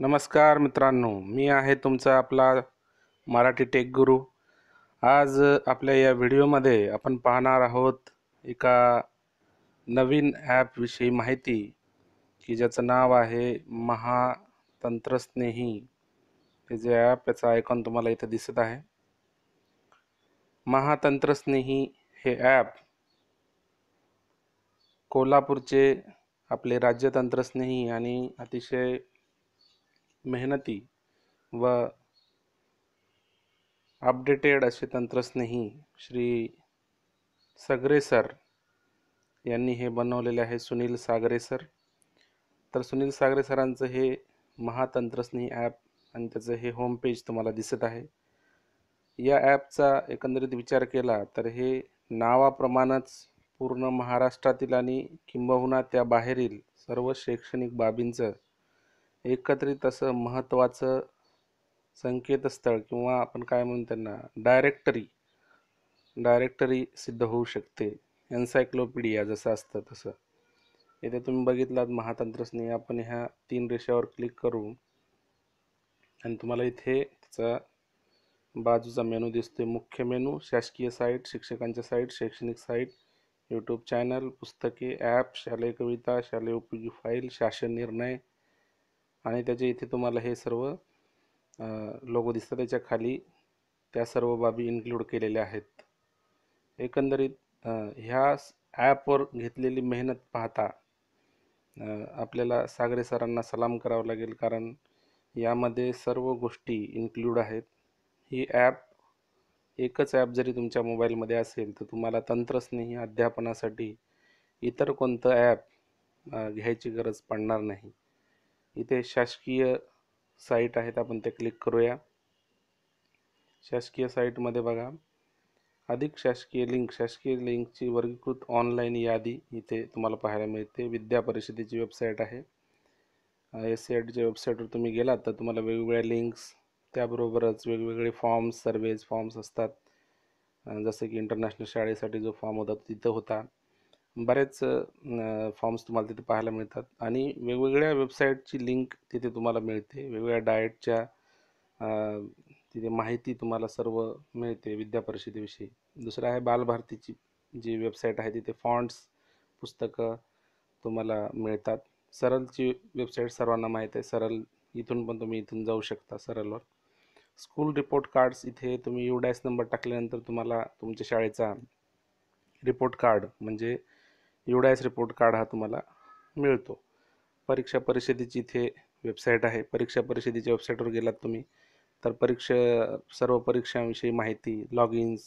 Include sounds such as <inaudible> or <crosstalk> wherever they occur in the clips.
नमस्कार मित्रांनो मी आहे तुमचा आपला मराठी टेक गुरु. आज आपल्या या व्हिडिओमध्ये आपण पाहणार आहोत एका नवीन ॲपविषयी माहिती की ज्याचं नाव आहे महातंत्रस्नेही. हे जे ॲप याचा आयकॉन तुम्हाला इथं दिसत आहे. महातंत्रस्नेही हे ॲप कोल्हापूरचे आपले राज्यतंत्रस्नेही आणि अतिशय मेहनती व अपडेटेड असे तंत्रस्नेही श्री सगरे सर यांनी हे बनवलेले आहे सुनील सागरे सर. तर सुनील सागरे सरांचं हे महातंत्रस्नेही ॲप आणि त्याचं हे होम पेज तुम्हाला दिसत आहे. या ॲपचा एकंदरीत विचार केला तर हे नावाप्रमाणच पूर्ण महाराष्ट्रातील आणि किंबहुना त्या बाहेरील सर्व शैक्षणिक बाबींचं एकत्रित असं महत्त्वाचं संकेतस्थळ किंवा आपण काय म्हणू त्यांना डायरेक्टरी डायरेक्टरी सिद्ध होऊ शकते. एन्सायक्लोपीडिया जसं असतं तसं. येथे तुम्ही बघितलात महातंत्रस्नेही आपण ह्या तीन रेषावर क्लिक करू. आणि तुम्हाला इथे त्याचा बाजूचा मेनू दिसतोय. मुख्य मेनू शासकीय साईट शिक्षकांच्या साईट शैक्षणिक साईट यूट्यूब चॅनल पुस्तके ॲप शालेय कविता शालेय उपयोगी फाईल शासन निर्णय आणि त्याच्या इथे तुम्हाला हे सर्व लोगो दिसतात. त्याच्याखाली त्या सर्व बाबी इन्क्लूड केलेल्या आहेत. एकंदरीत ह्या ॲपवर घेतलेली मेहनत पाहता आपल्याला सागरे सरांना सलाम करावं लागेल. कारण यामध्ये सर्व गोष्टी इन्क्लूड आहेत. ही ॲप एकच ॲप जरी तुमच्या मोबाईलमध्ये असेल तर तुम्हाला तंत्रस्नेही अध्यापनासाठी इतर कोणतं ॲप घ्यायची गरज पडणार नाही. इथे शासकीय साईट आहेत आपण ते क्लिक करूया. शासकीय साईटमध्ये बघा. अधिक शासकीय लिंक शासकीय लिंकची वर्गीकृत ऑनलाईन यादी इथे तुम्हाला पाहायला मिळते. विद्या परिषदेची वेबसाईट आहे. एस सी आय टीच्या वेबसाईटवर तुम्ही गेलात तर तुम्हाला वेगवेगळ्या लिंक्स त्याबरोबरच वेगवेगळे फॉर्म्स सर्वेज फॉर्म्स असतात. जसं की इंटरनॅशनल शाळेसाठी जो फॉर्म होता तिथं होता. बरेच फॉर्म्स तुम्हाला तिथे पाहायला मिळतात. आणि वेगवेगळ्या वेबसाईटची लिंक तिथे तुम्हाला मिळते. वेगवेगळ्या डाएटच्या तिथे माहिती तुम्हाला सर्व मिळते विद्या परिषदेविषयी. दुसरं आहे बालभारतीची जी वेबसाईट आहे तिथे फॉन्ट्स पुस्तकं तुम्हाला मिळतात. सरलची वेबसाईट सर्वांना माहीत आहे. सरल इथून पण तुम्ही इथून जाऊ शकता सरलवर. स्कूल रिपोर्ट कार्ड्स इथे तुम्ही यू डॅश नंबर टाकल्यानंतर तुम्हाला तुमच्या शाळेचा रिपोर्ट कार्ड म्हणजे एवढाच रिपोर्ट कार्ड हा तुम्हाला मिळतो. परीक्षा परिषदेची इथे वेबसाईट आहे. परीक्षा परिषदेच्या वेबसाईटवर गेलात तुम्ही तर परीक्षा सर्व परीक्षांविषयी माहिती लॉग इन्स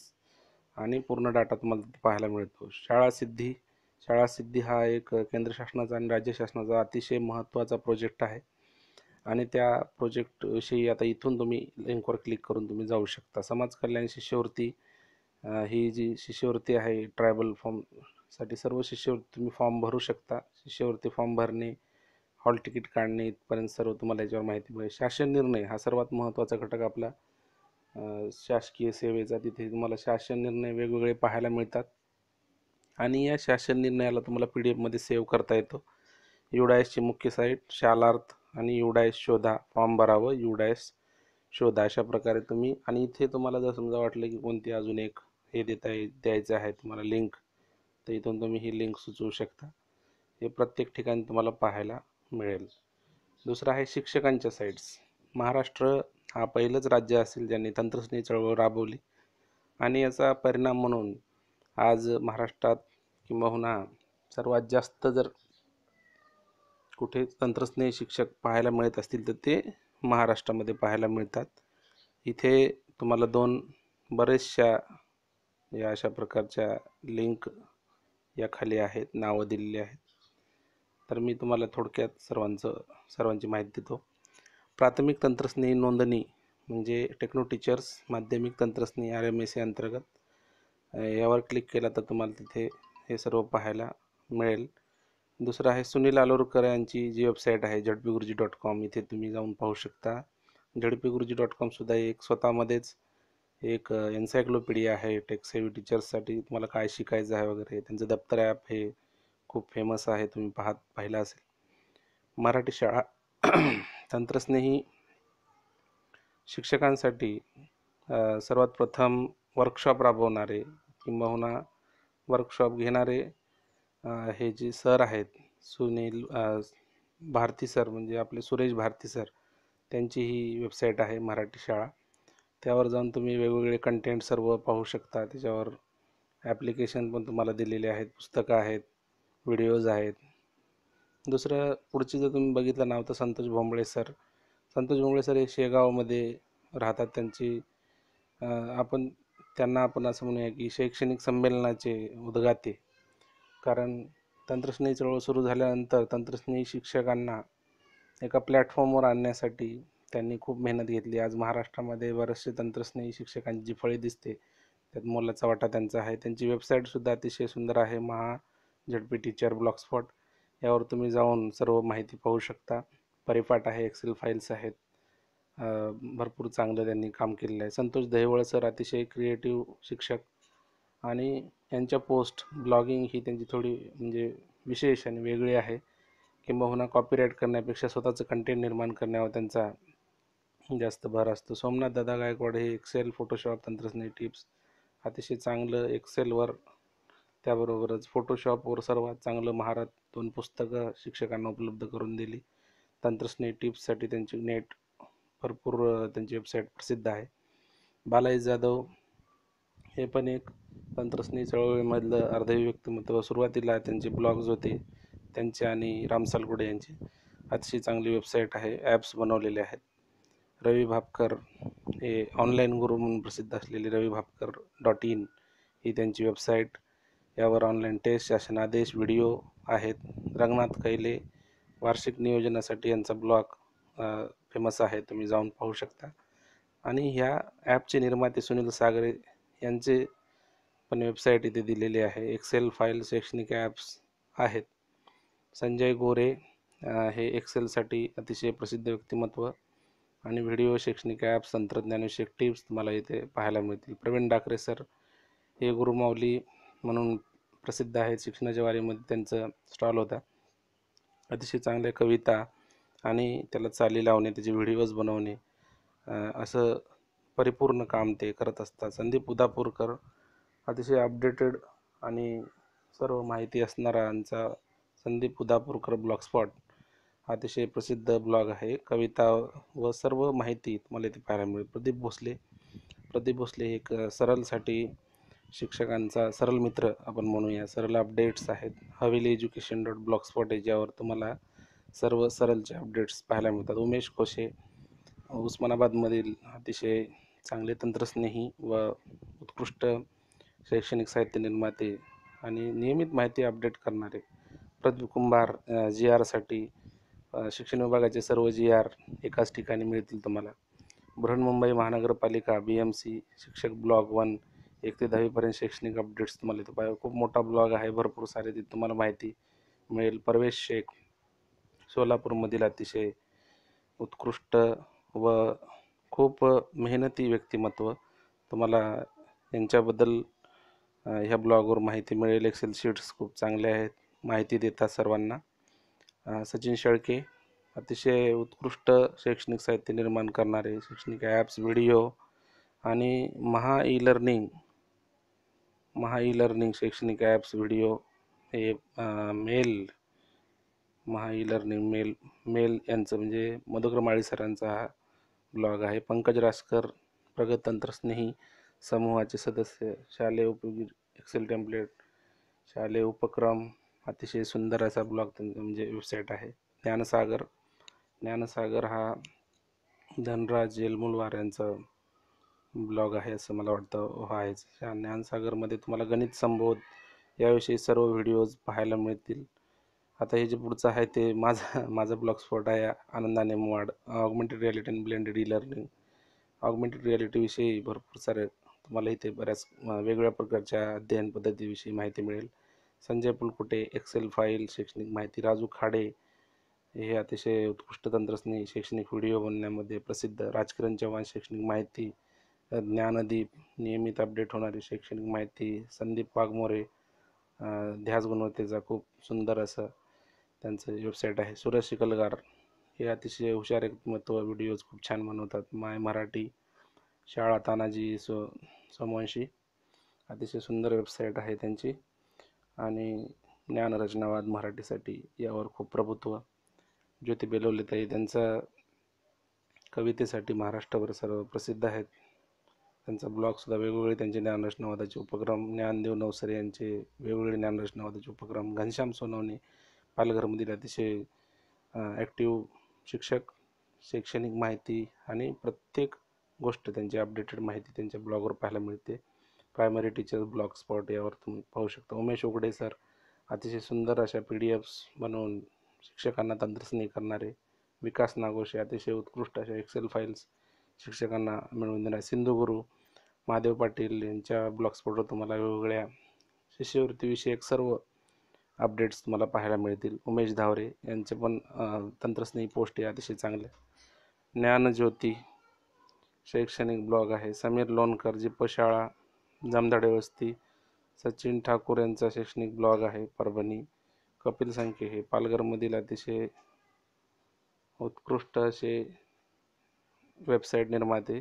आणि पूर्ण डाटा तुम्हाला पाहायला मिळतो. शाळा सिद्धी शाळा सिद्धी हा एक केंद्र शासनाचा आणि राज्य शासनाचा अतिशय महत्त्वाचा प्रोजेक्ट आहे. आणि त्या प्रोजेक्टविषयी आता इथून तुम्ही लिंकवर क्लिक करून तुम्ही जाऊ शकता. समाज कल्याण शिष्यवृत्ती ही जी शिष्यवृत्ती आहे ट्रायबल फॉर्म साठी सर्व शिष्यवृत्ती तुम्ही फॉर्म भरू शकता. शिष्यवृत्ती फॉर्म भरणे हॉल तिकीट काढणे इथपर्यंत सर्व तुम्हाला याच्यावर माहिती मिळेल. शासन निर्णय हा सर्वात महत्त्वाचा घटक आपला. शासकीय सेवेचा तिथे तुम्हाला शासन निर्णय वेगवेगळे पाहायला मिळतात. आणि या शासन निर्णयाला तुम्हाला पी डी एफमध्ये सेव्ह करता येतो. युडायसची मुख्य साईट शालार्थ आणि युडायस शोधा फॉर्म भरावं युडायस शोधा अशा प्रकारे तुम्ही. आणि इथे तुम्हाला जर समजा वाटलं की कोणती अजून एक हे देता द्यायचं आहे तुम्हाला लिंक तर इथून तुम्ही ही लिंक सुचवू शकता. हे प्रत्येक ठिकाणी तुम्हाला पाहायला मिळेल. दुसरं आहे शिक्षकांच्या साईट्स महाराष्ट्र हा पहिलंच राज्य असेल ज्यांनी तंत्रस्नेही चळवळ राबवली. आणि याचा परिणाम म्हणून आज महाराष्ट्रात किंबहुना सर्वात जास्त जर कुठे तंत्रस्नेही शिक्षक पाहायला मिळत असतील तर ते महाराष्ट्रामध्ये पाहायला मिळतात. इथे तुम्हाला दोन बरेचशा या अशा प्रकारच्या लिंक या खाली आहेत नावं दिलेली आहेत. तर मी तुम्हाला थोडक्यात सर्वांचं सर्वांची माहिती देतो. प्राथमिक तंत्रस्नेही नोंदणी म्हणजे टेक्नो टीचर्स माध्यमिक तंत्रस्नेही आर एम एस सी अंतर्गत यावर क्लिक केला तर तुम्हाला तिथे हे सर्व पाहायला मिळेल. दुसरं आहे सुनील आलोरकर यांची जी वेबसाईट आहे झडपी गुरुजी डॉट कॉम इथे तुम्ही जाऊन पाहू शकता. झडपी गुरुजी डॉट कॉमसुद्धा एक स्वतःमध्येच एक एन्सायक्लोपीडिया आहे. टेक्सेवी टीचर्ससाठी तुम्हाला काय शिकायचं आहे वगैरे. त्यांचं दप्तर ॲप हे खूप फेमस आहे. तुम्ही पाहत पाहिलं असेल. मराठी शाळा <clears throat> तंत्रस्नेही शिक्षकांसाठी सर्वात प्रथम वर्कशॉप राबवणारे किंबहुना वर्कशॉप घेणारे हे जे सर आहेत सुनील भारती सर म्हणजे आपले सुरेश भारती सर त्यांची ही वेबसाईट आहे मराठी शाळा. त्यावर जाऊन तुम्ही वेगवेगळे कंटेंट सर्व पाहू शकता. त्याच्यावर ॲप्लिकेशन पण तुम्हाला दिलेले आहेत पुस्तकं आहेत व्हिडिओज आहेत. दुसरं पुढची जर तुम्ही बघितलं नाव तर संतोष भोंबळे सर संतोष भोंबळे सर हे शेगावमध्ये राहतात. त्यांची आपण त्यांना आपण असं म्हणूया की शैक्षणिक संमेलनाचे उद्गाते कारण तंत्रस्नेही चळवळ सुरू झाल्यानंतर तंत्रस्नेही शिक्षकांना एका प्लॅटफॉर्मवर आणण्यासाठी त्यांनी खूप मेहनत घेतली. आज महाराष्ट्रामध्ये बरेचसे तंत्रस्नेही शिक्षकांची फळी दिसते त्यात मोलाचा वाटा त्यांचा आहे. त्यांची वेबसाईटसुद्धा अतिशय सुंदर आहे. महा झडपी टीचर ब्लॉगस्पॉट यावर तुम्ही जाऊन सर्व माहिती पाहू शकता. परिपाठ आहे एक्सेल फाईल्स आहेत. भरपूर चांगलं त्यांनी काम केलेलं आहे. संतोष दहिवळ सर अतिशय क्रिएटिव्ह शिक्षक आणि यांच्या पोस्ट ब्लॉगिंग ही त्यांची थोडी म्हणजे विशेष आणि वेगळी आहे. किंबहुना कॉपीराईट करण्यापेक्षा स्वतःचं कंटेंट निर्माण करण्यावर त्यांचा जास्त भर असतो. सोमनाथ दादा गायकवाड हे एक्सेल फोटोशॉप तंत्रज्ञ टिप्स अतिशय चांगलं एक्सेलवर त्याबरोबरच फोटोशॉपवर सर्वात चांगलं महारात दोन पुस्तकं शिक्षकांना उपलब्ध करून दिली. तंत्रस्नेही टिप्ससाठी त्यांची नेट भरपूर त्यांची वेबसाईट प्रसिद्ध आहे. बालाजी जाधव हे पण एक तंत्रस्नेही चळवळीमधलं अर्धवी व्यक्तिमत्व. सुरुवातीला त्यांचे ब्लॉग्स होते त्यांचे आणि रामसालगुडे यांचे. अतिशय चांगली वेबसाईट आहे ॲप्स बनवलेले आहेत. रवी भापकर हे ऑनलाईन गुरु म्हणून प्रसिद्ध असलेले रवी भापकर डॉट इन ही त्यांची वेबसाईट यावर ऑनलाईन टेस्ट शासन आदेश व्हिडिओ आहेत. रंगनाथ कैले वार्षिक नियोजनासाठी यांचा ब्लॉग फेमस आहे. तुम्ही जाऊन पाहू शकता. आणि ह्या ॲपचे निर्माते सुनील सागरे यांचे पण वेबसाईट इथे दिलेली आहे. एक्सेल फाईल शैक्षणिक ॲप्स आहेत. संजय गोरे हे एक्सेलसाठी अतिशय प्रसिद्ध व्यक्तिमत्व आणि व्हिडिओ शैक्षणिक ॲप्स तंत्रज्ञानविषयक टिप्स तुम्हाला इथे पाहायला मिळतील. प्रवीण डाकरे सर हे गुरुमाऊली म्हणून प्रसिद्ध आहेत. शिक्षणाच्या वारीमध्ये त्यांचं स्टॉल होता. अतिशय चांगल्या कविता आणि त्याला चाली लावणे त्याचे व्हिडिओज बनवणे असं परिपूर्ण काम ते करत असतात. संदीप उदापूरकर अतिशय अपडेटेड आणि सर्व माहिती असणाऱ्यांचा संदीप उदापूरकर ब्लॉगस्पॉट. अतिशय प्रसिद्ध ब्लॉग आहे. कविता व सर्व माहिती तुम्हाला इथे पाहायला मिळेल. प्रदीप भोसले. प्रदीप भोसले हे एक सरलसाठी शिक्षकांचा सरल मित्र आपण म्हणूया. सरल अपडेट्स आहेत. हवेली एज्युकेशन डॉट ब्लॉगस्पॉट आहे ज्यावर तुम्हाला सर्व सरलचे अपडेट्स पाहायला मिळतात. उमेश खोशे उस्मानाबादमधील अतिशय चांगले तंत्रस्नेही व उत्कृष्ट शैक्षणिक साहित्य निर्माते आणि नियमित माहिती अपडेट करणारे प्रदीप कुंभार जी आरसाठी शिक्षण विभागाचे सर्व जी आर एकाच ठिकाणी मिळतील तुम्हाला. Brihanmumbai Mahanagarpalika B M C शिक्षक ब्लॉग वन एक ते दहावीपर्यंत शैक्षणिक अपडेट्स तुम्हाला इथं पाहिजे खूप मोठा ब्लॉग आहे भरपूर सारे तिथे तुम्हाला माहिती मिळेल. परवेश शेख सोलापूरमधील अतिशय उत्कृष्ट व खूप मेहनती व्यक्तिमत्व तुम्हाला यांच्याबद्दल ह्या ब्लॉगवर माहिती मिळेल. एक्सेल शीट्स खूप चांगले आहेत माहिती देतात सर्वांना. सचिन शेळके अतिशय उत्कृष्ट शैक्षणिक साहित्य निर्माण करणारे शैक्षणिक ॲप्स व्हिडिओ आणि Maha e learning Maha e learning शैक्षणिक ॲप्स व्हिडिओ हे mail Maha e learning mail mail यांचं म्हणजे मधुकर माळी सरांचा हा ब्लॉग आहे. पंकज रासकर प्रगत तंत्रस्नेही समूहाचे सदस्य शालेय उपयोगी एक्सेल टेम्पलेट शालेय उपक्रम अतिशय सुंदर असा ब्लॉग त्यांचा म्हणजे वेबसाईट आहे. ज्ञानसागर. ज्ञानसागर हा धनराज येलमुलवार यांचा ब्लॉग आहे असं मला वाटतं. हो आहेच. या ज्ञानसागरमध्ये तुम्हाला गणित संबोध याविषयी सर्व व्हिडिओज पाहायला मिळतील. आता हे जे पुढचं आहे ते माझा माझा ब्लॉग स्पॉट आहे आनंदाने मुवाड augmented reality and blended e learning augmented रियालिटीविषयी भरपूर सारे तुम्हाला इथे बऱ्याच वेगवेगळ्या प्रकारच्या अध्ययन पद्धतीविषयी माहिती मिळेल. संजय पुलकुटे एक्सेल फाईल शैक्षणिक माहिती राजू खाडे हे अतिशय उत्कृष्ट तंत्रज्ञ शैक्षणिक व्हिडिओ बनण्यामध्ये प्रसिद्ध राजकिरण चव्हाण शैक्षणिक माहिती ज्ञानदीप नियमित अपडेट होणारी शैक्षणिक माहिती संदीप वाघमोरे ध्यास गुणवत्तेचा खूप सुंदर असं त्यांचं वेबसाईट आहे. सुरज शिकलगार हे अतिशय हुशार व्यक्तिमत्व व्हिडिओज खूप छान बनवतात. माय मराठी शाळा तानाजी सो सोमवंशी अतिशय सुंदर वेबसाईट आहे त्यांची. आणि ज्ञानरचनावाद मराठीसाठी यावर खूप प्रभुत्व. ज्योती बेलोलेताई त्यांचा कवितेसाठी महाराष्ट्रभर सर्व प्रसिद्ध आहेत. त्यांचा ब्लॉगसुद्धा वेगवेगळे त्यांचे ज्ञानरचनावादाचे उपक्रम ज्ञानदेव नवसरे यांचे वेगवेगळे ज्ञानरचनावादाचे उपक्रम घनश्याम सोनवणे पालघरमधील अतिशय ॲक्टिव्ह शिक्षक शैक्षणिक माहिती आणि प्रत्येक गोष्ट त्यांची अपडेटेड माहिती त्यांच्या ब्लॉगवर पाहायला मिळते. प्रायमरी टीचर्स ब्लॉक स्पॉट यावर तुम्ही पाहू शकता. उमेश उघडे सर अतिशय सुंदर अशा पी डी एफ्स बनवून शिक्षकांना तंत्रस्नेही करणारे विकास नागोशे अतिशय उत्कृष्ट अशा एक्सेल फाईल्स शिक्षकांना मिळवून देणारे सिंधुगुरू महादेव पाटील यांच्या ब्लॉगस्पॉटवर तुम्हाला वेगवेगळ्या शिष्यवृत्तीविषयक सर्व अपडेट्स तुम्हाला पाहायला मिळतील. उमेश धावरे यांचे पण तंत्रस्नेही पोस्ट आहे अतिशय चांगले. ज्ञानज्योती शैक्षणिक ब्लॉग आहे. समीर लोणकर जी पशाळा जामदाडे वस्ती सचिन ठाकूर यांचा शैक्षणिक ब्लॉग आहे परभणी. कपिल संखे हे पालघरमधील अतिशय उत्कृष्ट असे वेबसाईट निर्माते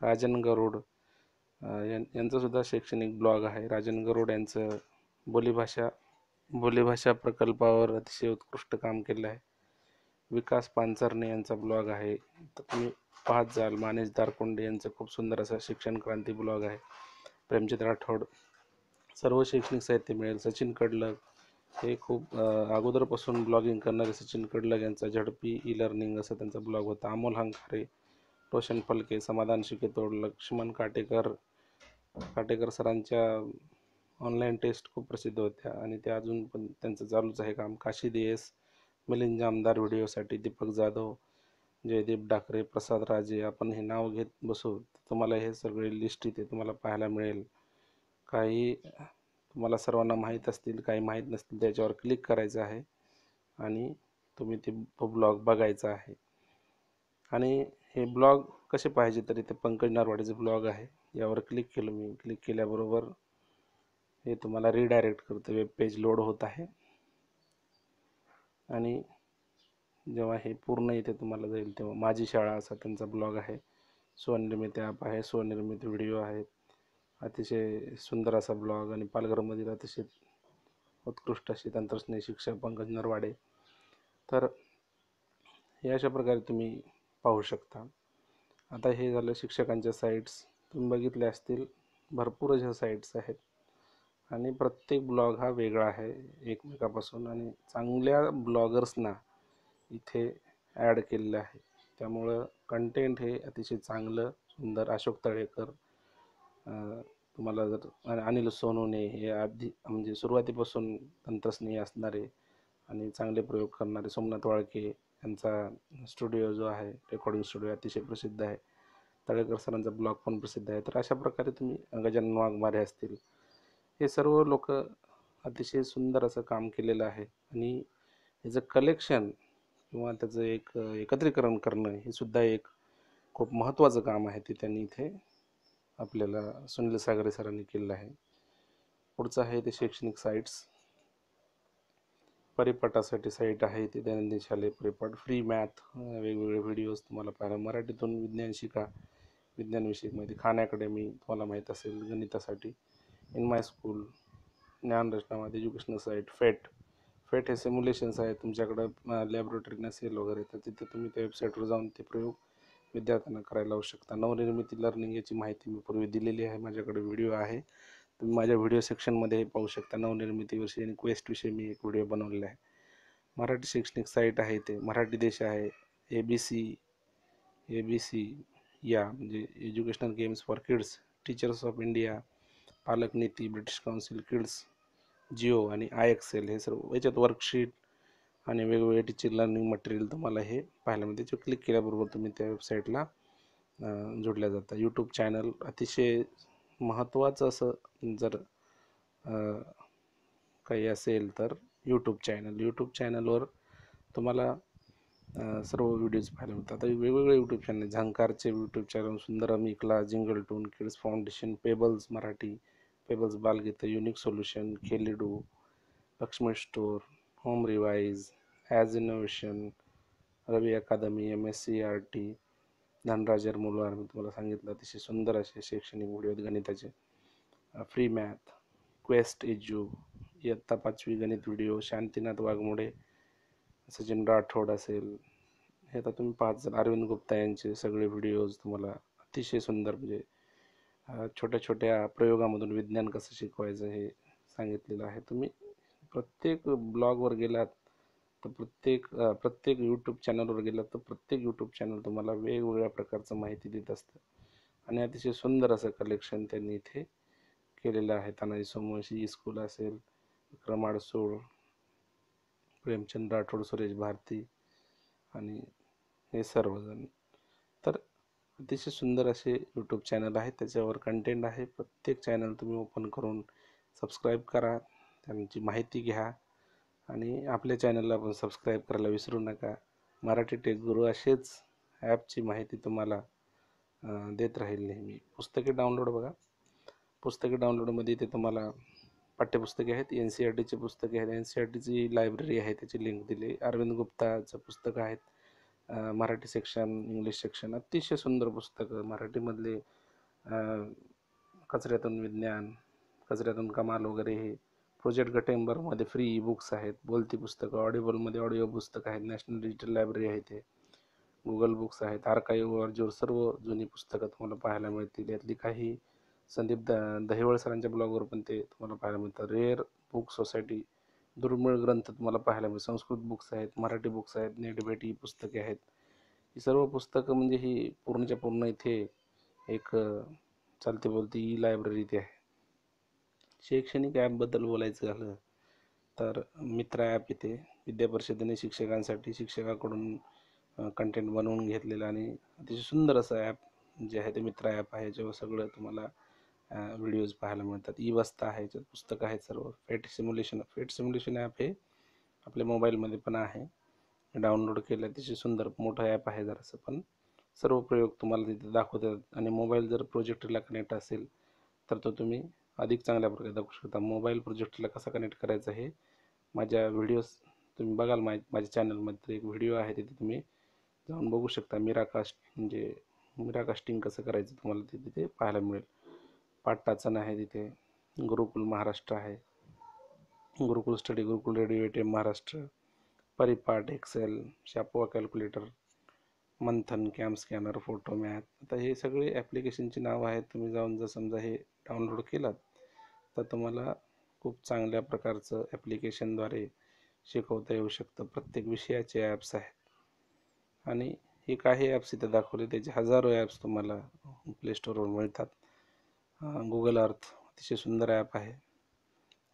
राजन गरुड यांचासुद्धा शैक्षणिक ब्लॉग आहे. राजन गरुड यांचं बोलीभाषा बोलीभाषा प्रकल्पावर अतिशय उत्कृष्ट काम केलं आहे. विकास पानसरणे यांचा ब्लॉग आहे. तर तुम्ही पाहत जाल. मानेश दारकोंडे यांचं खूप सुंदर असा शिक्षण क्रांती ब्लॉग आहे. प्रेमजित राठोड सर्व शैक्षणिक साहित्य मिळेल. सचिन कडलक हे खूप अगोदरपासून ब्लॉगिंग करणारे सचिन कडलक यांचा झडपी ई लर्निंग असं त्यांचा ब्लॉग होता. अमोल हंकारे रोशन फलके समाधान शिकेतोड लक्ष्मण काटेकर काटेकर सरांच्या ऑनलाईन टेस्ट खूप प्रसिद्ध होत्या. आणि त्या अजून पण त्यांचं चालूच आहे काम. काशी देस मिलिंद आमदार व्हिडिओसाठी दीपक जाधव जयदीप डाकरे प्रसाद राजे आपण हे नाव घेत बसू तुम्हाला हे सगळे लिस्ट इथे तुम्हाला पाहायला मिळेल. काही तुम्हाला सर्वांना माहीत असतील काही माहीत नसतील त्याच्यावर क्लिक करायचं आहे आणि तुम्ही ते ब्लॉग बघायचा आहे. आणि हे ब्लॉग कसे पाहिजे तर इथे पंकज नारवाडीचे ब्लॉग आहे. यावर क्लिक केलं मी. क्लिक केल्याबरोबर हे तुम्हाला रिडायरेक्ट करतं. वेब पेज लोड होत आहे. आणि जेव्हा हे पूर्ण इथे तुम्हाला जाईल तेव्हा माझी शाळा असा त्यांचा ब्लॉग आहे. स्वनिर्मित ॲप आहे स्वनिर्मित व्हिडिओ आहेत. अतिशय सुंदर असा ब्लॉग आणि पालघरमधील अतिशय उत्कृष्ट असे तंत्रज्ञ शिक्षक पंकज नरवाडे. तर हे अशा प्रकारे तुम्ही पाहू शकता. आता हे झालं शिक्षकांच्या साईट्स तुम्ही बघितले असतील भरपूर अशा साईट्स आहेत. आणि प्रत्येक ब्लॉग हा वेगळा आहे एकमेकापासून. आणि चांगल्या ब्लॉगर्सना इथे ॲड केलेलं आहे. त्यामुळं कंटेंट हे अतिशय चांगलं सुंदर. अशोक तळेकर तुम्हाला जर अनिल सोनूने हे आधी म्हणजे सुरुवातीपासून तंत्रस्नेही असणारे आणि चांगले प्रयोग करणारे सोमनाथ वाळके यांचा स्टुडिओ जो आहे रेकॉर्डिंग स्टुडिओ अतिशय प्रसिद्ध आहे. तळेकर सरांचा ब्लॉग पण प्रसिद्ध आहे. तर अशा प्रकारे तुम्ही गजानन वाघमारे असतील हे सर्व लोक अतिशय सुंदर असं काम केलेलं आहे. आणि याचं कलेक्शन किंवा त्याचं एक एकत्रीकरण करणं हे सुद्धा एक खूप महत्त्वाचं काम आहे ते त्यांनी इथे आपल्याला सुनील सागरे सरांनी केलेलं आहे. पुढचं आहे ते शैक्षणिक साईट्स परिपाठासाठी साईट आहे ते दैनंदिन शालेय परिपाठ. फ्री मॅथ वेगवेगळे व्हिडिओज तुम्हाला पाहायला मराठीतून विज्ञान शिका. विज्ञान माहिती खान अकॅडमी तुम्हाला माहीत असेल गणितासाठी. इन माय स्कूल ज्ञानरचनामध्ये एज्युकेशनल साईट फेट फेट हे सिम्युलेशन्स आहेत तुमच्याकडं लॅबोरेटरी नसेल वगैरे तर तिथे तुम्ही त्या वेबसाईटवर जाऊन ते प्रयोग विद्यार्थ्यांना करायला लावू शकता. नवनिर्मिती लर्निंग याची माहिती मी पूर्वी दिलेली आहे माझ्याकडे व्हिडिओ आहे. तुम्ही माझ्या व्हिडिओ सेक्शनमध्ये पाहू शकता नवनिर्मितीविषयी आणि क्वेस्टविषयी मी एक व्हिडिओ बनवलेला आहे. मराठी शैक्षणिक साईट आहे ते मराठी देश आहे A B C A B C या म्हणजे educational games for kids teachers of India पालक नीती ब्रिटिश काउन्सिल किड्स जिओ आणि आय एक्सेल हे सर्व याच्यात वर्कशीट आणि वेगवेगळे टीचर लर्निंग मटेरियल तुम्हाला हे पाहायला मिळते. त्याच्यावर क्लिक केल्याबरोबर तुम्ही त्या वेबसाईटला जोडल्या जाता. यूट्यूब चॅनल अतिशय महत्त्वाचं असं जर काही असेल तर यूट्यूब चॅनल यूट्यूब चॅनलवर तुम्हाला सर्व व्हिडिओज पाहायला मिळतात. आता वेगवेगळे यूट्यूब चॅनल झंकारचे YouTube channel Sundaram Ikla jingle toons kids foundation pebbles Marathi pebbles बालगीतं unique solution खेलिडू Lakshmi store home revise as innovation Ravi academy M S C R T धनराजर मुलवार मी तुम्हाला सांगितलं अतिशय सुंदर असे शैक्षणिक व्हिडिओ गणिताचे फ्री मॅथ क्वेस्ट एज्यू इयत्ता पाचवी गणित व्हिडिओ शांतीनाथ वाघमोडे सचिन राठोड असेल हे आता तुम्ही पाहत जाल अरविंद गुप्ता यांचे सगळे व्हिडिओज तुम्हाला अतिशय सुंदर म्हणजे छोट्या छोट्या प्रयोगामधून विज्ञान कसं शिकवायचं हे सांगितलेलं आहे. तुम्ही प्रत्येक ब्लॉगवर गेलात तर प्रत्येक प्रत्येक यूट्यूब चॅनलवर गेलात तर प्रत्येक यूट्यूब चॅनल तुम्हाला वेगवेगळ्या प्रकारचं माहिती देत असतं. आणि अतिशय सुंदर असं कलेक्शन त्यांनी इथे केलेलं आहे. तानाजी सोमवंशी स्कूल असेल विक्रम आडसूळ प्रेमचंद राठोड सुरेश भारती आणि हे सर्वजण. अतिशय सुंदर असे यूट्यूब चॅनल आहे त्याच्यावर कंटेंट आहे. प्रत्येक चॅनल तुम्ही ओपन करून सबस्क्राईब करा. त्यांची माहिती घ्या. आणि आपल्या चॅनलला पण सबस्क्राईब करायला विसरू नका. मराठी टेक गुरु असेच ॲपची माहिती तुम्हाला देत राहील नेहमी. पुस्तके डाउनलोड बघा. पुस्तके डाउनलोडमध्ये इथे तुम्हाला पाठ्यपुस्तके आहेत. एन सी आर टीचे पुस्तके आहेत. एन सी आर टीची लायब्ररी आहे. त्याची लिंक दिली. अरविंद गुप्ताचं पुस्तकं आहेत. मराठी सेक्शन इंग्लिश सेक्शन अतिशय सुंदर पुस्तकं मराठीमधले कचऱ्यातून विज्ञान कचऱ्यातून कमाल वगैरे हे. प्रोजेक्ट गटेंबरमध्ये फ्री ई बुक्स आहेत बोलती पुस्तकं ऑडिओबलमध्ये ऑडिओ पुस्तकं आहेत नॅशनल डिजिटल लायब्ररी आहे ते. गुगल बुक्स आहेत आर्काईववर अर्जूर सर्व जुनी पुस्तकं तुम्हाला पाहायला मिळतील यातली काही संदीप द दहिवळ सरांच्या ब्लॉगवर पण ते तुम्हाला पाहायला मिळतात. रेअर बुक सोसायटी दुर्मिळ ग्रंथ तुम्हाला पाहायला मिळेल संस्कृत बुक्स आहेत मराठी बुक्स आहेत नेटबेटी पुस्तके आहेत. ही सर्व पुस्तकं म्हणजे ही पूर्णच्या पूर्ण इथे एक चालते बोलते ई लायब्ररी इथे आहे. शैक्षणिक ॲपबद्दल बोलायचं झालं तर मित्र ॲप इथे. विद्यापरिषदेने शिक्षकांसाठी शिक्षकाकडून कंटेंट बनवून घेतलेलं आणि अतिशय सुंदर असं ॲप जे आहे ते मित्र ॲप आहे. जेव्हा सगळं तुम्हाला व्हिडिओज पाहायला मिळतात. ई वस्ता आहे याच्यात पुस्तकं आहेत सर्व. PhET simulation PhET simulation app हे आपल्या मोबाईलमध्ये पण आहे. डाउनलोड केलं अतिशय सुंदर मोठं ॲप आहे जरासं पण. सर्व प्रयोग तुम्हाला तिथे दाखवतात. आणि मोबाईल जर प्रोजेक्टरला कनेक्ट असेल तर तो तुम्ही अधिक चांगल्या प्रकारे दाखवू शकता. मोबाईल प्रोजेक्टरला कसा कनेक्ट करायचं हे माझ्या व्हिडिओज तुम्ही बघाल. मा माझ्या चॅनलमध्ये एक व्हिडिओ आहे तिथे तुम्ही जाऊन बघू शकता. मिराकास्ट म्हणजे मिराकास्टिंग कसं करायचं तुम्हाला ते तिथे पाहायला मिळेल. पाटाचण आहे तिथे. गुरुकुल महाराष्ट्र आहे. Gurukul study Gurukul radio M Maharashtra. परिपाठ excel शापोवा calculator Manthan cam scanner photo math. आता हे सगळे ॲप्लिकेशनची नावं आहेत. तुम्ही जाऊन जर समजा हे डाउनलोड केलात तर तुम्हाला खूप चांगल्या प्रकारचं ॲप्लिकेशनद्वारे शिकवता येऊ शकतं. प्रत्येक विषयाचे ॲप्स आहेत. आणि हे काही ॲप्स इथे दाखवले त्याचे हजारो ॲप्स तुम्हाला प्ले स्टोरवर मिळतात. गुगल अर्थ अतिशय सुंदर ॲप आहे.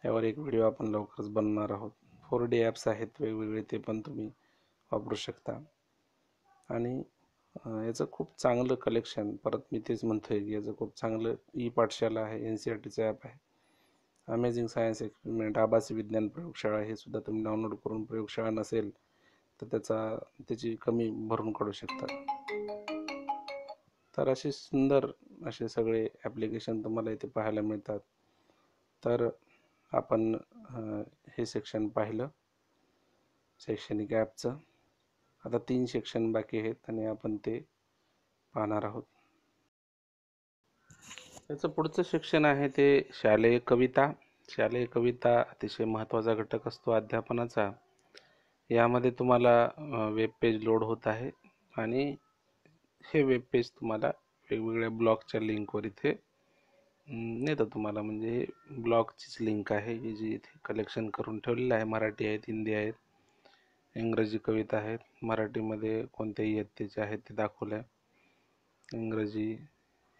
यावर एक व्हिडिओ आपण लवकरच बनवणार आहोत. फोर डी ॲप्स आहेत वेगवेगळे ते पण तुम्ही वापरू शकता. आणि याचं खूप चांगलं कलेक्शन परत मी तेच म्हणतो आहे की याचं खूप चांगलं ई पाठशाला आहे एन सी आर टीचं ॲप आहे. अमेझिंग सायन्स एक्सपेरिमेंट आभासी विज्ञान प्रयोगशाळा हे सुद्धा तुम्ही डाउनलोड करून प्रयोगशाळा नसेल तर त्याचा त्याची कमी भरून काढू शकता. तर असे सुंदर असे सगळे ॲप्लिकेशन तुम्हाला इथे पाहायला मिळतात. तर आपण हे सेक्शन पाहिलं. शैक्षणिक ॲपचं आता तीन सेक्शन बाकी आहेत आणि आपण ते पाहणार आहोत. त्याचं पुढचं शिक्षण आहे ते शालेय कविता. शालेय कविता अतिशय महत्त्वाचा घटक असतो अध्यापनाचा. यामध्ये तुम्हाला वेब पेज लोड होत आहे. आणि हे वेब पेज तुम्हाला वेगवेगळ्या ब्लॉगच्या लिंकवर इथे नेतं तुम्हाला. म्हणजे हे ब्लॉगचीच लिंक आहे ही जी इथे कलेक्शन करून ठेवलेलं आहे. मराठी आहेत हिंदी आहेत इंग्रजी कविता आहेत. मराठीमध्ये कोणत्याही इयत्तेचे आहेत ते दाखवल्या इंग्रजी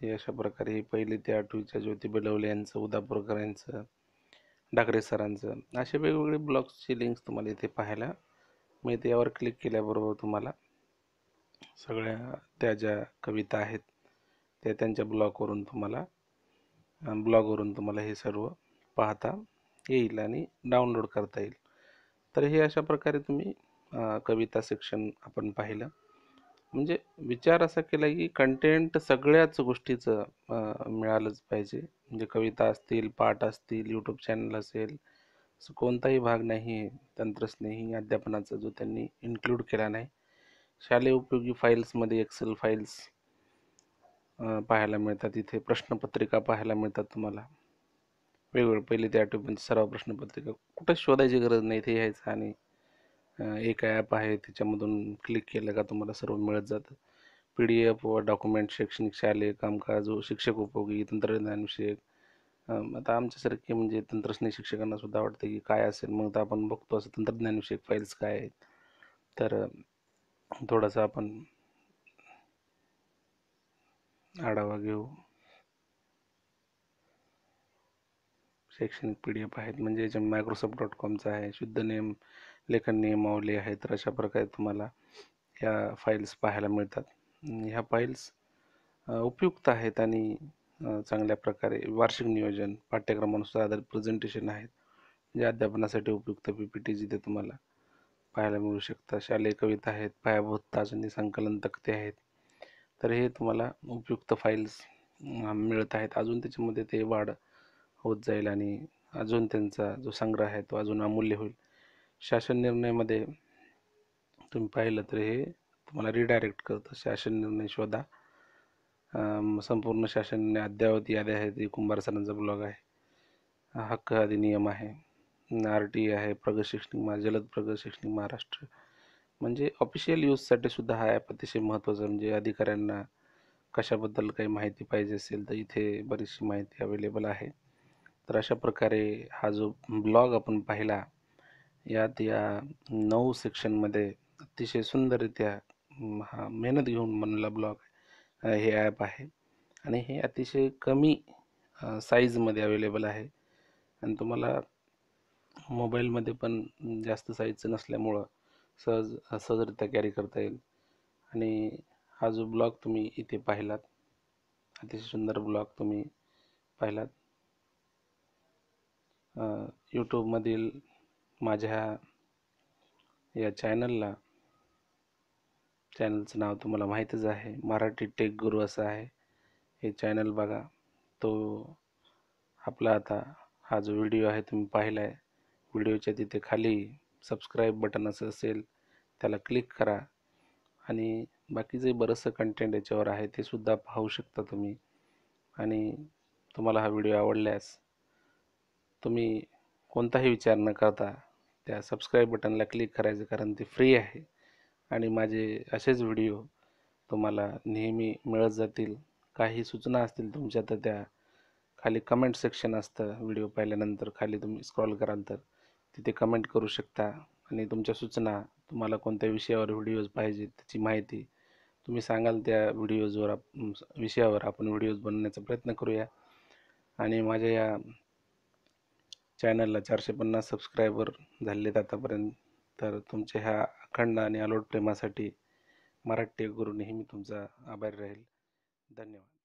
हे अशा प्रकारे हे पहिले ते आठवीच्या ज्योती बेलवले यांचं उदापूरकर यांचं डाकरे सरांचं असे वेगवेगळे ब्लॉग्सची लिंक्स तुम्हाला इथे पाहायला मिळते. यावर क्लिक केल्याबरोबर तुम्हाला सगळ्या त्या ज्या कविता आहेत त्या त्यांच्या ब्लॉगवरून तुम्हाला ब्लॉगवरून तुम्हाला हे सर्व पाहता येईल आणि डाउनलोड करता येईल. तर हे अशा प्रकारे तुम्ही कविता सेक्शन आपण पाहिलं. म्हणजे विचार असा केला की कंटेंट सगळ्याच गोष्टीचं मिळालंच पाहिजे. म्हणजे कविता असतील पाठ असतील यूट्यूब चॅनल असेल असं कोणताही भाग नाही आहे तंत्रस्नेही अध्यापनाचा जो त्यांनी इन्क्लूड केला नाही. शालेय उपयोगी फाईल्समध्ये एक्सेल फाईल्स पाहायला मिळतात. इथे प्रश्नपत्रिका पाहायला मिळतात तुम्हाला. वेगवेगळे पहिले ते आठवीपर्यंत सर्व प्रश्नपत्रिका. कुठं शोधायची गरज नाही इथे यायचं आणि एक ॲप आहे त्याच्यामधून क्लिक केलं का तुम्हाला सर्व मिळत जातं. पी डी एफ व डॉक्युमेंट शैक्षणिक शालेय कामकाज व शिक्षक उपयोगी तंत्रज्ञानविषयक आता आमच्यासारखे म्हणजे तंत्रज्ञ शिक्षकांना सुद्धा वाटतं की काय असेल मग तर आपण बघतो असं तंत्रज्ञानविषयक फाईल्स काय आहेत. तर थोडासा आपण आढावा घेऊ. शैक्षणिक पी डी एफ आहेत म्हणजे याच्या मायक्रोसॉफ्ट डॉट कॉमचा आहे शुद्ध नियम लेखन नियमावली आहे तर अशा प्रकारे तुम्हाला ह्या फाईल्स पाहायला मिळतात. ह्या फाईल्स उपयुक्त आहेत आणि चांगल्या प्रकारे वार्षिक नियोजन पाठ्यक्रमानुसार आधारित प्रेझेंटेशन आहेत जे अध्यापनासाठी उपयुक्त पी पी टी जिथे तुम्हाला पाहायला मिळू शकतात शालेय कविता आहेत पायाभूत ताजनी संकलन तक्ते आहेत तर हे तुम्हाला उपयुक्त फाईल्स मिळत आहेत. अजून त्याच्यामध्ये ते वाढ होत जाईल आणि अजून त्यांचा जो संग्रह आहे तो अजून अमूल्य होईल. शासन निर्णयामध्ये तुम्ही पाहिलं तर हे तुम्हाला रिडायरेक्ट करतं. शासन निर्णय शोधा. संपूर्ण शासन अद्ययावत अद्यावत याद्या आहेत. कुंभार सरांचा ब्लॉग आहे. हक्क अधिनियम आहे. आर टी आहे. प्रगत शैक्षणिक मा जलद प्रगत शैक्षणिक महाराष्ट्र म्हणजे ऑफिशियल यूजसाठी सुद्धा हा ॲप अतिशय महत्त्वाचा म्हणजे अधिकाऱ्यांना कशाबद्दल काही माहिती पाहिजे असेल तर इथे बरीचशी माहिती अवेलेबल आहे. तर अशा प्रकारे हा जो ब्लॉग आपण पाहिला यात या नऊ सेक्शनमध्ये अतिशय सुंदररित्या हा मेहनत घेऊन बनलेला ब्लॉग हे ॲप आहे. आणि हे अतिशय कमी साईजमध्ये अवेलेबल आहे. आणि तुम्हाला मोबाईलमध्ये पण जास्त साईजचं नसल्यामुळं सहज सहजरित्या कॅरी करता येईल. आणि हा जो ब्लॉग तुम्ही इथे पाहिलात अतिशय सुंदर ब्लॉग तुम्ही पाहिलात. यूट्यूबमधील माझ्या या चॅनलला चॅनलचं नाव तुम्हाला माहीतच आहे. मराठी टेक गुरु असं आहे. हे चॅनल बघा. तो आपला आता हा जो व्हिडिओ आहे तुम्ही पाहिला आहे व्हिडिओच्या तिथे खाली सबस्क्राईब बटन असं असेल त्याला क्लिक करा. आणि बाकी जे बरंचसं कंटेंट याच्यावर आहे ते सुद्धा पाहू शकता तुम्ही. आणि तुम्हाला हा व्हिडिओ आवडल्यास तुम्ही कोणताही विचार न करता त्या सबस्क्राईब बटनला क्लिक करायचं कारण ते फ्री आहे. आणि माझे असेच व्हिडिओ तुम्हाला नेहमी मिळत जातील. काही सूचना असतील तुमच्या तर त्या खाली कमेंट सेक्शन असतं. व्हिडिओ पाहिल्यानंतर खाली तुम्ही स्क्रॉल कराल तर. तिथे कमेंट करू शकता. आणि तुमच्या सूचना तुम्हाला कोणत्या विषयावर व्हिडिओज पाहिजे त्याची माहिती तुम्ही सांगाल त्या व्हिडिओजवर आप विषयावर आपण व्हिडिओज बनवण्याचा प्रयत्न करूया. आणि माझ्या या चॅनलला चारशे पन्नास सबस्क्रायबर झालेत आतापर्यंत. तर तुमच्या ह्या अखंड आणि अलोट प्रेमासाठी मराठी गुरु नेहमी तुमचा आभारी राहील. धन्यवाद.